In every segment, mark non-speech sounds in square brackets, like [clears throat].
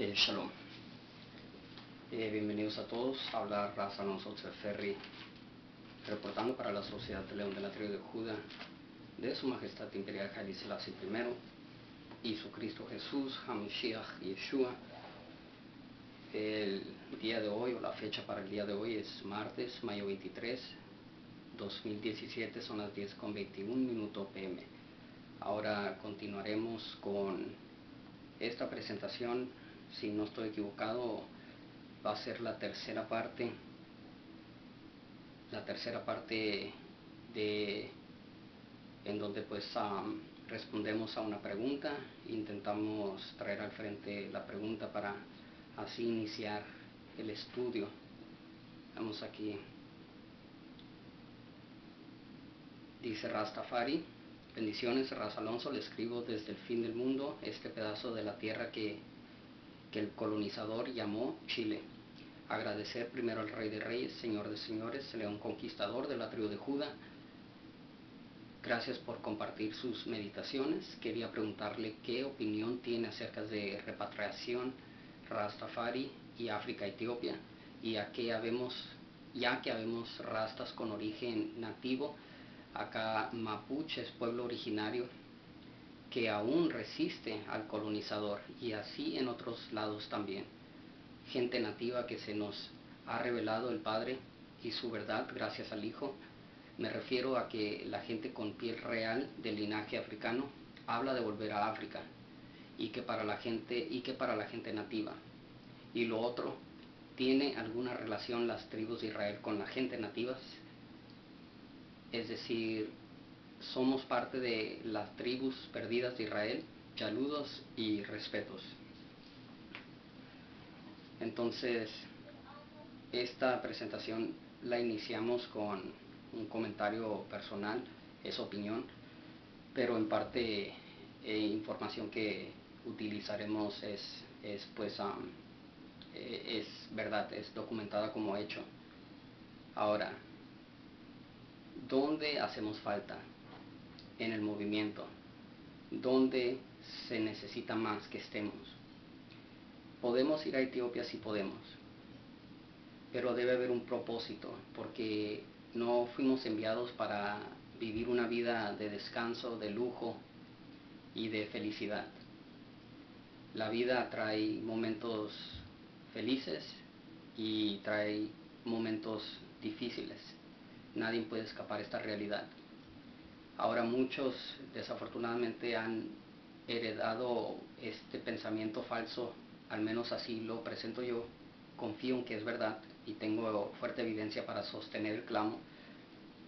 Eh, shalom. Eh, bienvenidos a todos. Habla Raza Alonso Ferri, reportando para la Sociedad de León de la Tribu de Judá de Su Majestad Imperial Haile Selassie I y su Cristo Jesús, Hamashiach Yeshua. El día de hoy, o la fecha para el día de hoy es martes, mayo 23, 2017, son las 10 con 21 minutos pm. Ahora continuaremos con esta presentación si no estoy equivocado, va a ser la tercera parte, la tercera parte de en donde pues respondemos a una pregunta, intentamos traer al frente la pregunta para así iniciar el estudio. Vamos aquí. Dice Rastafari, bendiciones Raz Alonso, le escribo desde el fin del mundo, este pedazo de la tierra que que el colonizador llamó Chile. Agradecer primero al Rey de Reyes, Señor de Señores, León Conquistador de la tribu de Judá. Gracias por compartir sus meditaciones. Quería preguntarle qué opinión tiene acerca de repatriación Rastafari y África-Etiopía, y a qué habemos, ya que habemos rastas con origen nativo, acá mapuches, pueblo originario que aún resiste al colonizador y así en otros lados también. Gente nativa que se nos ha revelado el Padre y su verdad gracias al Hijo. Me refiero a que la gente con piel real del linaje africano habla de volver a África y que para la gente y que para la gente nativa. Y lo otro, ¿tiene alguna relación las tribus de Israel con la gente nativas? Es decir, somos parte de las tribus perdidas de Israel. Saludos y respetos. Entonces, esta presentación la iniciamos con un comentario personal, es opinión, pero en parte eh, información que utilizaremos es, es pues eh, es verdad, es documentada como hecho. Ahora, ¿dónde hacemos falta? En el movimiento, donde se necesita más que estemos. Podemos ir a Etiopía si podemos, pero debe haber un propósito, porque no fuimos enviados para vivir una vida de descanso, de lujo y de felicidad. La vida trae momentos felices y trae momentos difíciles. Nadie puede escapar a esta realidad. Ahora muchos desafortunadamente han heredado este pensamiento falso, al menos así lo presento yo, confío en que es verdad y tengo fuerte evidencia para sostener el clamo.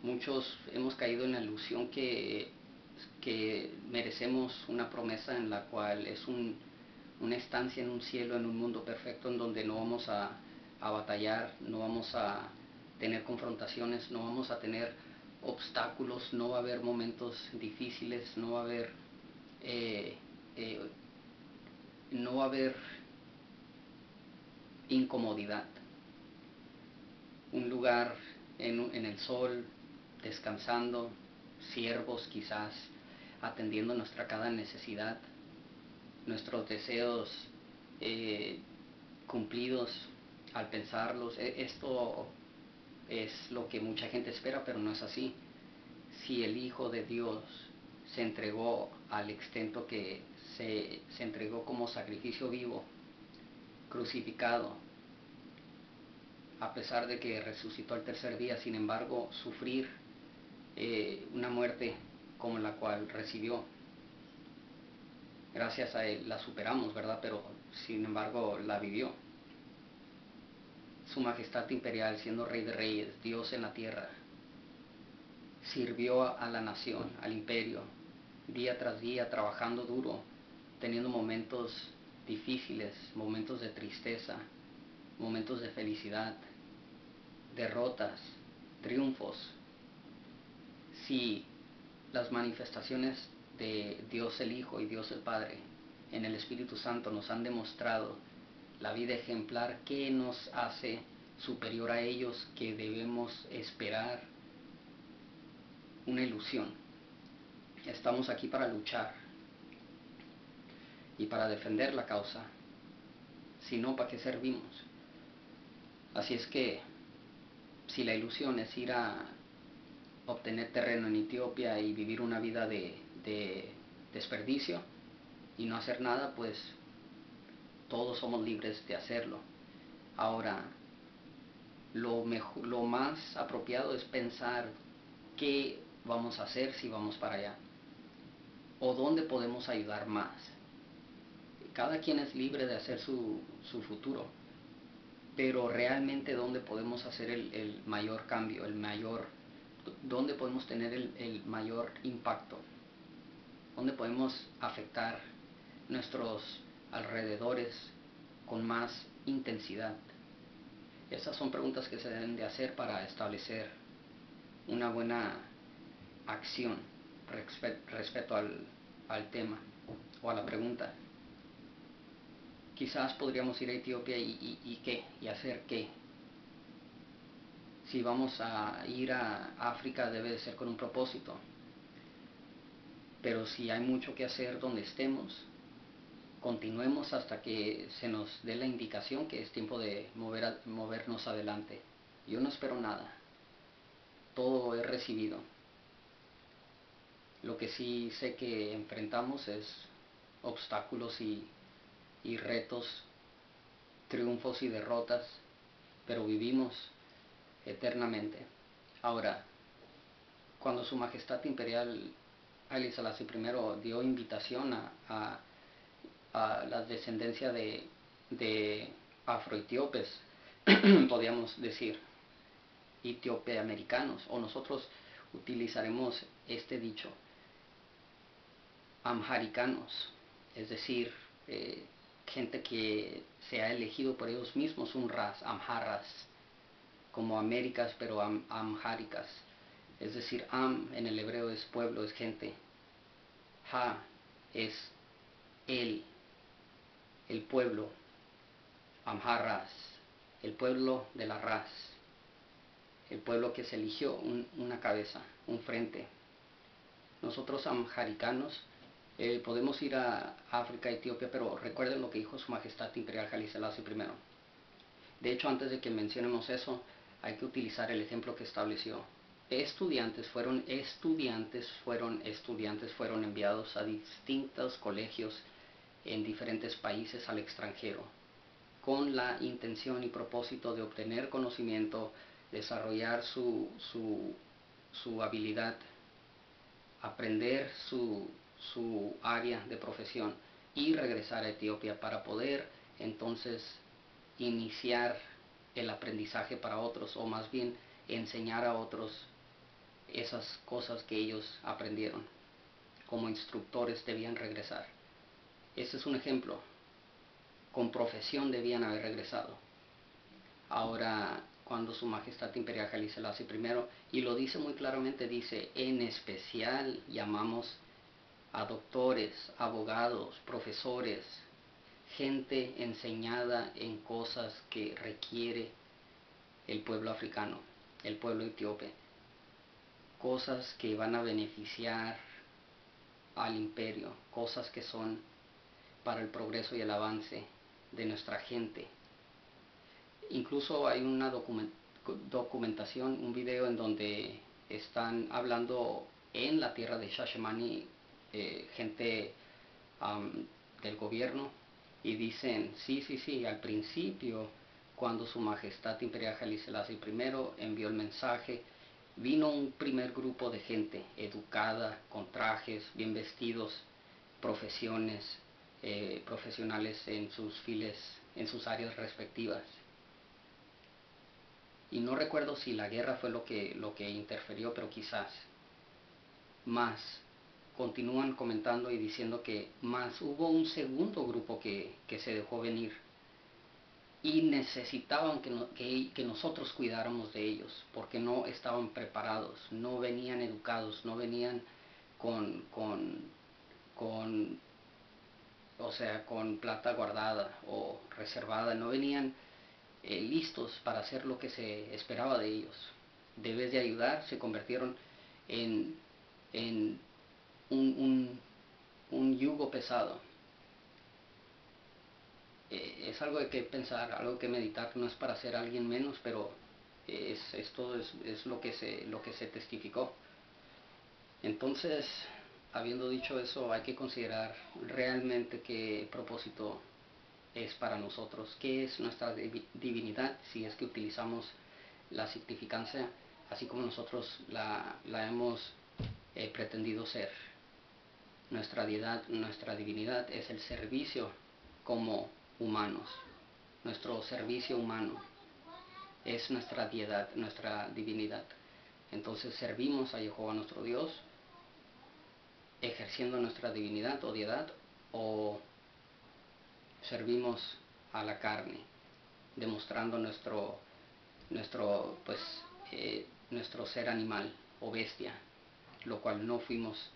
Muchos hemos caído en la ilusión que, que merecemos una promesa en la cual es una estancia en un cielo, en un mundo perfecto, en donde no vamos a, a batallar, no vamos a tener confrontaciones, no vamos a tener obstáculos, no va a haber momentos difíciles, no va a haber, eh, eh, no va a haber incomodidad. Un lugar en, el sol, descansando, siervos quizás, atendiendo nuestra cada necesidad, nuestros deseos eh, cumplidos al pensarlos. E, esto es lo que mucha gente espera, pero no es así. Si el Hijo de Dios se entregó al extento que se, entregó como sacrificio vivo, crucificado, a pesar de que resucitó al tercer día, sin embargo, sufrir eh, una muerte como la cual recibió, gracias a él la superamos, ¿verdad? Pero sin embargo la vivió su majestad imperial, siendo rey de reyes, Dios en la tierra, sirvió a la nación, al imperio, día tras día, trabajando duro, teniendo momentos difíciles, momentos de tristeza, momentos de felicidad, derrotas, triunfos. Si las manifestaciones de Dios el Hijo y Dios el Padre en el Espíritu Santo nos han demostrado la vida ejemplar, ¿qué nos hace superior a ellos que debemos esperar? Una ilusión. Estamos aquí para luchar y para defender la causa. Si no, ¿para qué servimos? Así es que si la ilusión es ir a obtener terreno en Etiopía y vivir una vida de, de desperdicio y no hacer nada, pues todos somos libres de hacerlo. Ahora, lo, mejor, lo más apropiado es pensar qué vamos a hacer si vamos para allá o dónde podemos ayudar más. Cada quien es libre de hacer su, su futuro, pero realmente dónde podemos hacer el, el, mayor cambio, el mayor, dónde podemos tener el, el mayor impacto, dónde podemos afectar nuestros alrededores con más intensidad. Esas son preguntas que se deben de hacer para establecer una buena acción respecto al, al tema o a la pregunta. Quizás podríamos ir a Etiopía y, qué, y hacer qué. Si vamos a ir a África debe de ser con un propósito. Pero si hay mucho que hacer donde estemos, continuemos hasta que se nos dé la indicación que es tiempo de mover a, movernos adelante. Yo no espero nada. Todo he recibido. Lo que sí sé que enfrentamos es obstáculos y, y retos, triunfos y derrotas, pero vivimos eternamente. Ahora, cuando Su Majestad Imperial Haile Selassie I dio invitación a, a a la descendencia de, de [clears throat] podríamos decir, etiopeamericanos, o nosotros utilizaremos este dicho, amharicanos, es decir, eh, gente que se ha elegido por ellos mismos un ras, amharas, como Américas, pero am, amháricas. Es decir, am en el hebreo es pueblo, es gente. Ha es él, el pueblo, Amharras, el pueblo de la Raz, el pueblo que se eligió un, una cabeza, un frente. Nosotros amharicanos eh, podemos ir a África, Etiopía, pero recuerden lo que dijo Su Majestad Imperial Selassie I. De hecho, antes de que mencionemos eso, hay que utilizar el ejemplo que estableció. Estudiantes fueron estudiantes, fueron estudiantes, fueron enviados a distintos colegios en diferentes países al extranjero, con la intención y propósito de obtener conocimiento, desarrollar su, su, habilidad, aprender su, su área de profesión y regresar a Etiopía para poder entonces iniciar el aprendizaje para otros o más bien enseñar a otros esas cosas que ellos aprendieron. Como instructores debían regresar. Ese es un ejemplo. Con profesión debían haber regresado. Ahora, cuando Su Majestad Imperial Haile Selassie I, y lo dice muy claramente, dice, en especial llamamos a doctores, abogados, profesores, gente enseñada en cosas que requiere el pueblo africano, el pueblo etíope, cosas que van a beneficiar al imperio, cosas que son para el progreso y el avance de nuestra gente. Incluso hay una documentación, un video en donde están hablando en la tierra de Shashemani eh, gente del gobierno y dicen, sí, sí, sí, al principio, cuando su majestad imperial Haile Selassie I envió el mensaje, vino un primer grupo de gente educada, con trajes, bien vestidos, profesiones, eh, profesionales en sus files, en sus áreas respectivas. Y no recuerdo si la guerra fue lo que, lo que interferió, pero quizás más. Continúan comentando y diciendo que más hubo un segundo grupo que, que se dejó venir y necesitaban que, que, que, nosotros cuidáramos de ellos, porque no estaban preparados, no venían educados, no venían con, con, con o sea, con plata guardada o reservada, no venían eh, listos para hacer lo que se esperaba de ellos. Debes de ayudar, se convirtieron en, en un, un, yugo pesado. eh, es algo de que pensar, algo que meditar, no es para ser alguien menos, pero es, esto es, es, lo, que se, lo que se testificó. Entonces, habiendo dicho eso, hay que considerar realmente qué propósito es para nosotros, qué es nuestra divinidad, si es que utilizamos la significancia así como nosotros la, hemos eh, pretendido ser. Nuestra nuestra divinidad es el servicio como humanos, nuestro servicio humano es nuestra nuestra divinidad. Entonces servimos a Jehová nuestro Dios ejerciendo nuestra divinidad o deidad o servimos a la carne, demostrando nuestro, nuestro, pues, eh, nuestro ser animal o bestia, lo cual no fuimos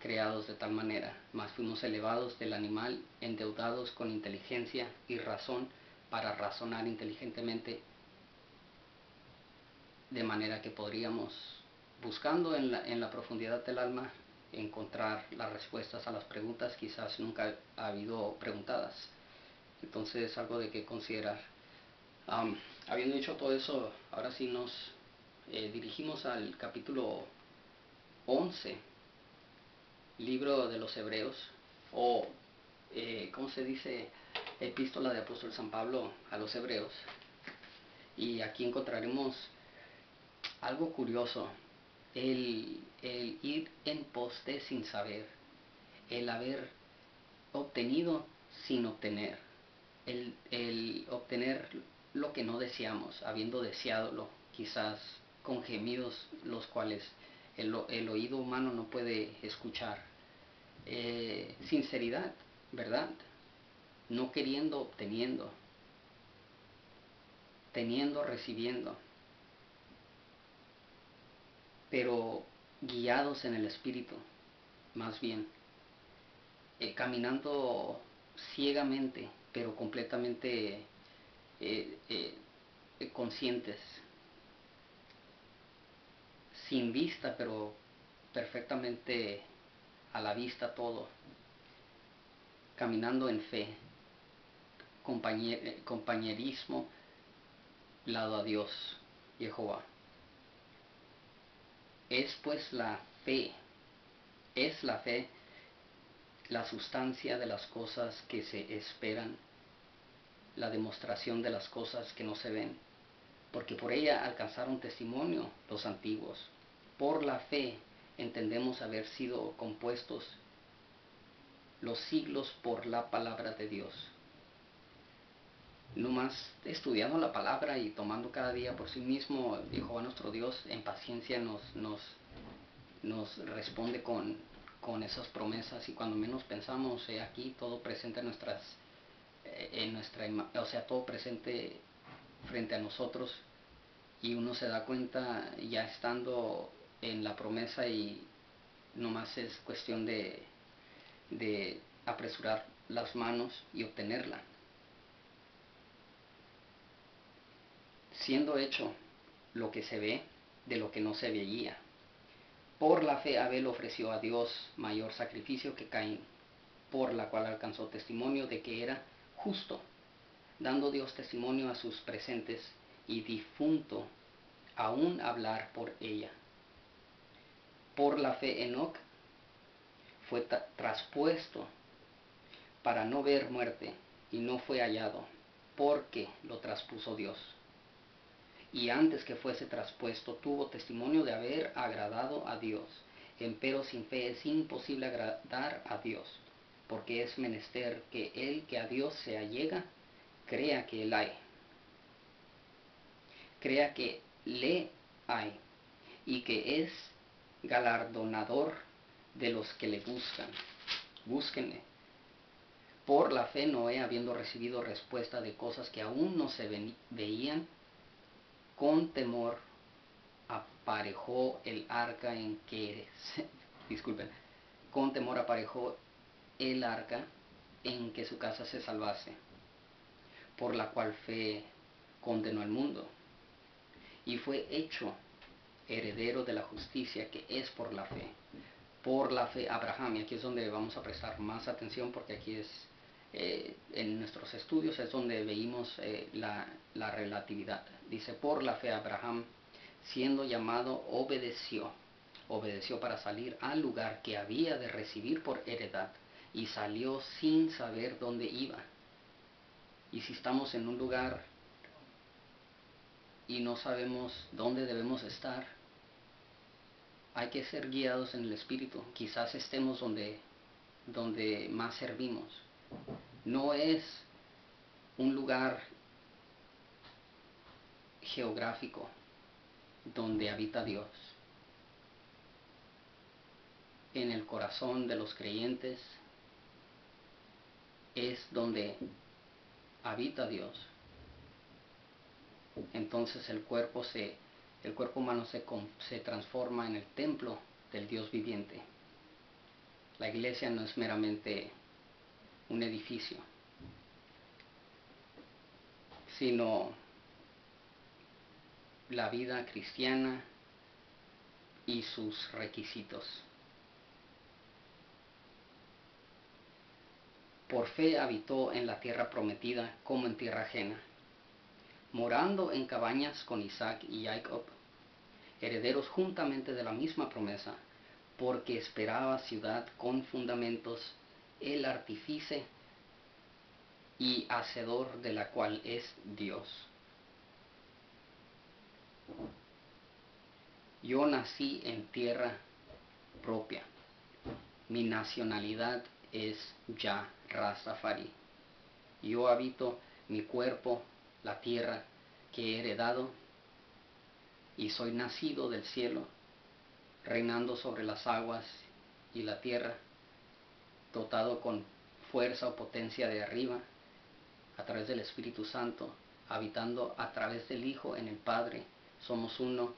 creados de tal manera, mas fuimos elevados del animal, endeudados con inteligencia y razón para razonar inteligentemente, de manera que podríamos, buscando en la, en la profundidad del alma, encontrar las respuestas a las preguntas quizás nunca ha habido preguntadas. Entonces es algo de que considerar. habiendo dicho todo eso, ahora sí nos eh, dirigimos al capítulo 11, libro de los Hebreos, o, eh, ¿cómo se dice? Epístola de apóstol San Pablo a los Hebreos. Y aquí encontraremos algo curioso el, ir en poste sin saber, el haber obtenido sin obtener, el, el obtener lo que no deseamos, habiendo deseado quizás con gemidos los cuales el, el oído humano no puede escuchar. Eh, sinceridad, ¿verdad? No queriendo, obteniendo, teniendo, recibiendo pero guiados en el Espíritu, más bien, eh, caminando ciegamente, pero completamente eh, eh, conscientes, sin vista, pero perfectamente a la vista todo, caminando en fe, compañerismo, lado a Dios, Jehová. Es pues la fe, es la fe la sustancia de las cosas que se esperan, la demostración de las cosas que no se ven, porque por ella alcanzaron testimonio los antiguos. Por la fe entendemos haber sido compuestos los siglos por la palabra de Dios más estudiando la palabra y tomando cada día por sí mismo, Jehová nuestro Dios en paciencia nos, nos, nos responde con, con esas promesas y cuando menos pensamos, aquí todo presente en nuestras, eh, en nuestra, o sea, todo presente frente a nosotros y uno se da cuenta ya estando en la promesa y nomás es cuestión de, de apresurar las manos y obtenerla. Siendo hecho lo que se ve de lo que no se veía. Por la fe Abel ofreció a Dios mayor sacrificio que Caín, por la cual alcanzó testimonio de que era justo, dando Dios testimonio a sus presentes y difunto aún hablar por ella. Por la fe Enoch fue traspuesto para no ver muerte y no fue hallado, porque lo traspuso Dios y antes que fuese traspuesto tuvo testimonio de haber agradado a Dios. Empero sin fe es imposible agradar a Dios, porque es menester que el que a Dios se allega, crea que él hay. Crea que le hay y que es galardonador de los que le buscan. Búsquenle. Por la fe Noé, habiendo recibido respuesta de cosas que aún no se veían, con temor aparejó el arca en que, [laughs] disculpen, con temor aparejó el arca en que su casa se salvase, por la cual fe condenó al mundo, y fue hecho heredero de la justicia que es por la fe. Por la fe. Abraham, y aquí es donde vamos a prestar más atención porque aquí es eh, en nuestros estudios es donde veíamos eh, la, la relatividad. Dice, por la fe Abraham, siendo llamado, obedeció. Obedeció para salir al lugar que había de recibir por heredad y salió sin saber dónde iba. Y si estamos en un lugar y no sabemos dónde debemos estar, hay que ser guiados en el Espíritu. Quizás estemos donde, donde más servimos. No es un lugar geográfico donde habita Dios. En el corazón de los creyentes es donde habita Dios. Entonces el cuerpo se el cuerpo humano se, se transforma en el templo del Dios viviente. La iglesia no es meramente un edificio, sino la vida cristiana y sus requisitos. Por fe habitó en la tierra prometida como en tierra ajena, morando en cabañas con Isaac y Jacob, herederos juntamente de la misma promesa, porque esperaba ciudad con fundamentos, el artífice y hacedor de la cual es Dios. Yo nací en tierra propia. Mi nacionalidad es ya Rastafari. Yo habito mi cuerpo, la tierra que he heredado, y soy nacido del cielo, reinando sobre las aguas y la tierra, dotado con fuerza o potencia de arriba, a través del Espíritu Santo, habitando a través del Hijo en el Padre, somos uno.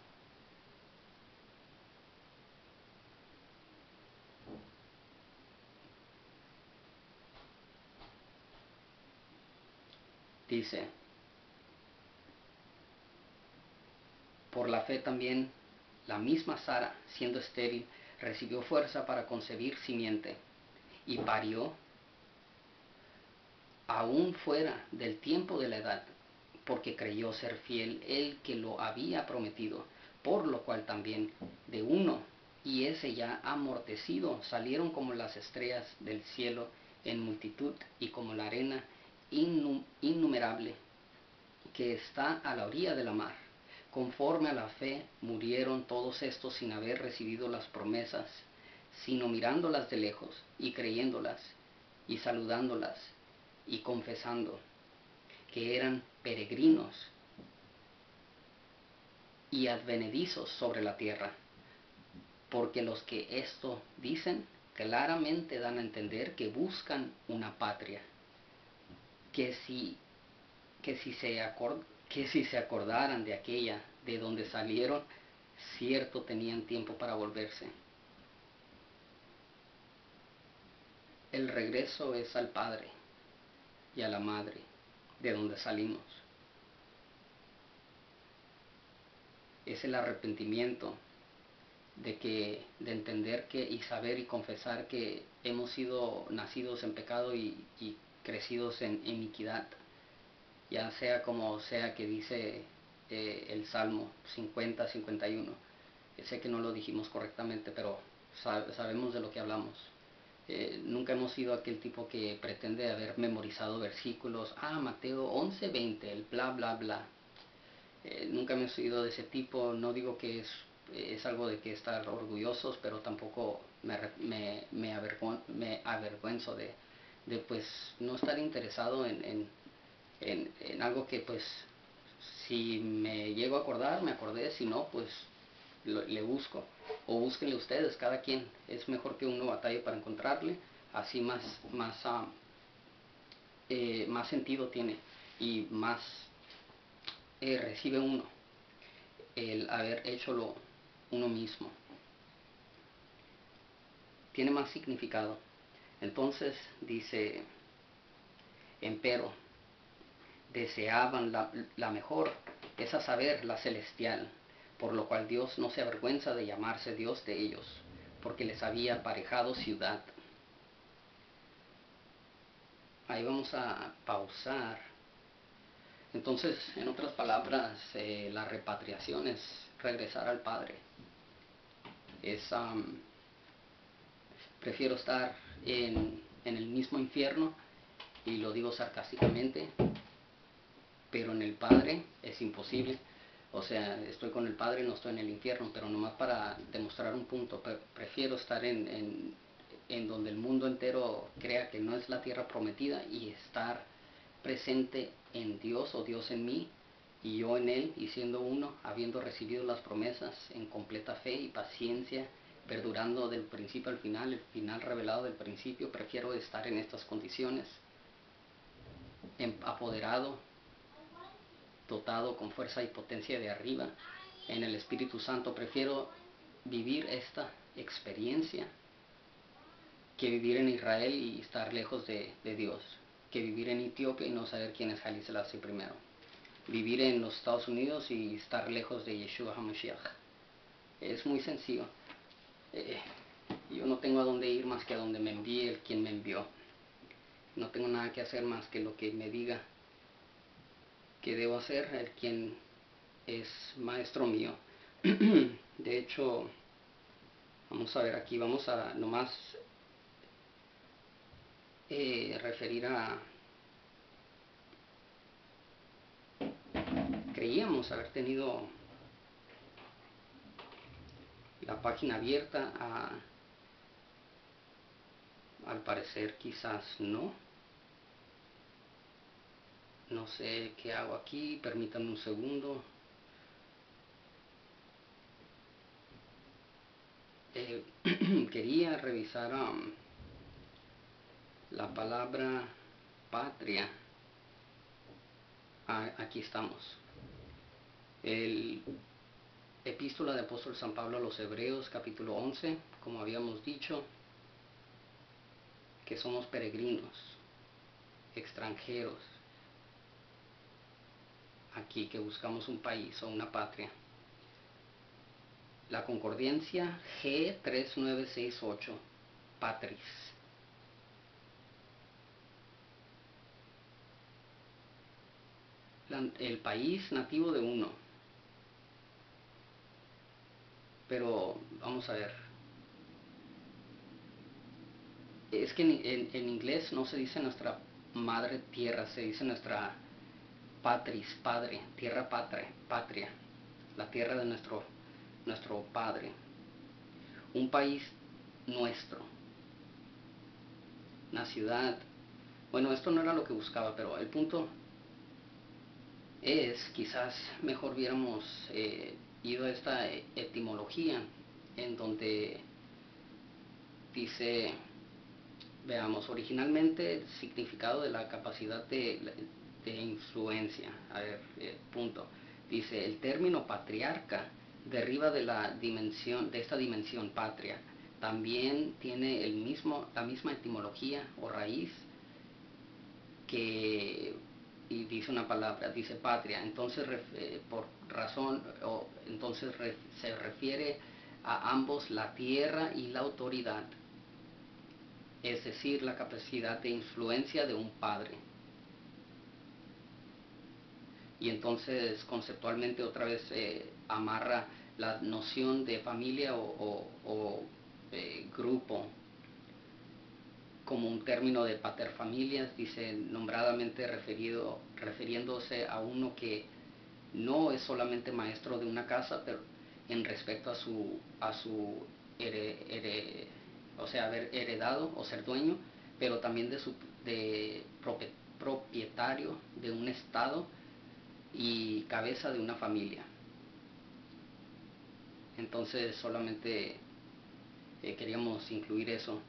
Dice, por la fe también la misma Sara, siendo estéril, recibió fuerza para concebir simiente y parió aún fuera del tiempo de la edad, porque creyó ser fiel el que lo había prometido, por lo cual también de uno y ese ya amortecido salieron como las estrellas del cielo en multitud y como la arena innumerable que está a la orilla de la mar. Conforme a la fe murieron todos estos sin haber recibido las promesas, sino mirándolas de lejos y creyéndolas y saludándolas y confesando que eran peregrinos y advenedizos sobre la tierra, porque los que esto dicen claramente dan a entender que buscan una patria, que si, que si, se, que si se acordaran de aquella de donde salieron, cierto tenían tiempo para volverse. El regreso es al Padre y a la Madre de donde salimos. Es el arrepentimiento de que de entender que y saber y confesar que hemos sido nacidos en pecado y, crecidos en iniquidad. Ya sea como sea que dice eh, el Salmo 50 51 sé que no lo dijimos correctamente pero sabemos de lo que hablamos eh, nunca hemos sido aquel tipo que pretende haber memorizado versículos, ah, Mateo 11, 20, el bla, bla, bla. Eh, nunca hemos sido de ese tipo, no digo que es, es algo de que estar orgullosos, pero tampoco me, me, me, avergüenzo de, de, pues no estar interesado en, en, en, en algo que pues si me llego a acordar, me acordé, si no, pues le busco. O búsquenle ustedes, cada quien. Es mejor que uno batalle para encontrarle, así más, más, ah, eh, más sentido tiene y más eh, recibe uno el haber hecho lo uno mismo. Tiene más significado. Entonces dice, empero, deseaban la, la mejor, es a saber, la celestial por lo cual Dios no se avergüenza de llamarse Dios de ellos, porque les había aparejado ciudad. ahí vamos a pausar. Entonces, en otras palabras, eh, la repatriación es regresar al Padre. Es, prefiero estar en, en el mismo infierno, y lo digo sarcásticamente, pero en el Padre es imposible. O sea, estoy con el Padre, no estoy en el infierno, pero nomás para demostrar un punto, prefiero estar en, en, donde el mundo entero crea que no es la tierra prometida y estar presente en Dios o Dios en mí y yo en Él y siendo uno, habiendo recibido las promesas en completa fe y paciencia, perdurando del principio al final, el final revelado del principio, prefiero estar en estas condiciones, apoderado dotado con fuerza y potencia de arriba en el Espíritu Santo. Prefiero vivir esta experiencia que vivir en Israel y estar lejos de, Dios, que vivir en Etiopía y no saber quién es Selassie primero. Vivir en los Estados Unidos y estar lejos de Yeshua HaMashiach. Es muy sencillo. Eh, yo no tengo a dónde ir más que a donde me envíe el quien me envió. No tengo nada que hacer más que lo que me diga que debo hacer, el quien es maestro mío. [clears throat] de hecho, vamos a ver aquí, vamos a nomás eh, referir a... Creíamos haber tenido la página abierta a, al parecer quizás no no sé qué hago aquí, permítanme un segundo. Eh, [clears throat] quería revisar um, la palabra patria. Ah, aquí estamos. El epístola de apóstol San Pablo a los Hebreos, capítulo 11, como habíamos dicho, que somos peregrinos, extranjeros, aquí que buscamos un país o una patria. La concordancia G3968, Patris. el país nativo de uno. Pero vamos a ver. Es que en, en inglés no se dice nuestra madre tierra, se dice nuestra patris, padre, tierra patria, patria, la tierra de nuestro, nuestro padre, un país nuestro, una ciudad. Bueno, esto no era lo que buscaba, pero el punto es, quizás mejor hubiéramos eh, ido a esta etimología, en donde dice, veamos, originalmente el significado de la capacidad de de influencia. A ver, eh, punto. Dice, el término patriarca deriva de la dimensión, de esta dimensión patria. También tiene el mismo, la misma etimología o raíz que, y dice una palabra, dice patria. Entonces, eh, por razón, o entonces se refiere a ambos la tierra y la autoridad, es decir, la capacidad de influencia de un padre y entonces conceptualmente otra vez eh, amarra la noción de familia o, eh, grupo como un término de paterfamilias, dice nombradamente referido, refiriéndose a uno que no es solamente maestro de una casa, pero en respecto a su, a su o sea, haber heredado o ser dueño, pero también de su de propietario de un estado y cabeza de una familia. Entonces solamente eh, queríamos incluir eso.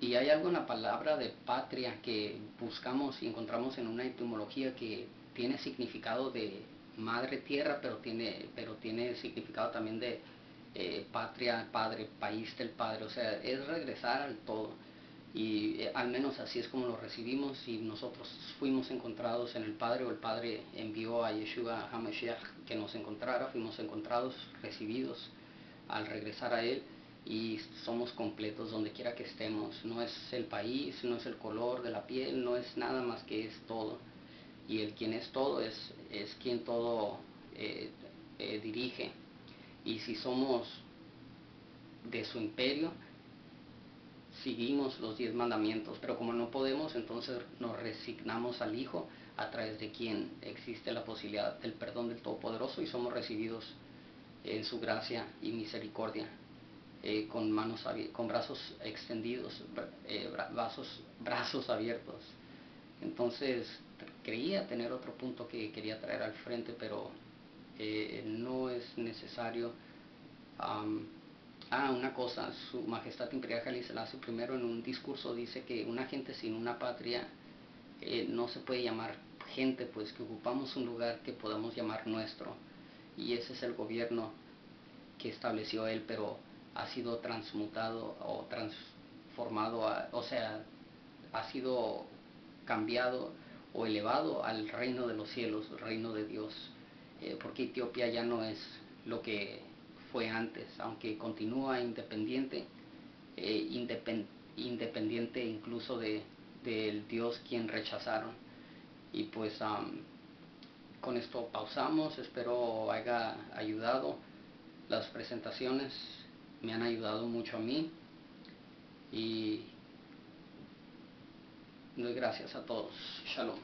Y hay algo en la palabra de patria que buscamos y encontramos en una etimología que tiene significado de madre tierra, pero tiene, pero tiene significado también de eh, patria, padre, país del padre. O sea, es regresar al todo y eh, al menos así es como lo recibimos y nosotros fuimos encontrados en el Padre o el Padre envió a Yeshua HaMashiach que nos encontrara, fuimos encontrados, recibidos al regresar a Él y somos completos donde quiera que estemos. No es el país, no es el color de la piel, no es nada más que es todo. Y el quien es todo es, es quien todo eh, eh, dirige. Y si somos de su imperio, seguimos los diez mandamientos, pero como no podemos, entonces nos resignamos al Hijo a través de quien existe la posibilidad del perdón del Todopoderoso y somos recibidos en su gracia y misericordia, eh, con manos con brazos extendidos, eh, [laughs] brazos, abiertos. Entonces creía tener otro punto que quería traer al frente, pero eh, no es necesario. Ah, una cosa, Su Majestad Imperial Jalí Selassie en un discurso dice que una gente sin una patria eh, no se puede llamar gente, pues que ocupamos un lugar que podamos llamar nuestro. Y ese es el gobierno que estableció él, pero ha sido transmutado o transformado, o sea, ha sido cambiado o elevado al reino de los cielos, reino de Dios, eh, porque Etiopía ya no es lo que fue antes, aunque continúa independiente, eh, independiente incluso de, del Dios quien rechazaron. Y pues con esto pausamos, espero haya ayudado. Las presentaciones me han ayudado mucho a mí y doy gracias a todos. Shalom.